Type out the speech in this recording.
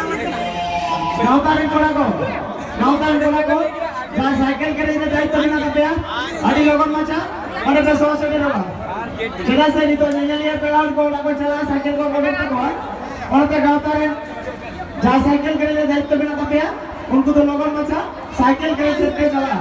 नौ तारीख को नौ को जहाँ साइकिल खरीदे जाए तो ना करते हैं अड़ी लोगों मचा और अपने सौ से देगा चला से नहीं तो नहीं लिया पेड़ा उनको लगो चला साइकिल को कभी तक हो और तो गाँव तारीख जहाँ साइकिल खरीदे जाए तो ना करते उनको तो लोगों मचा साइकिल खरीद सकते चला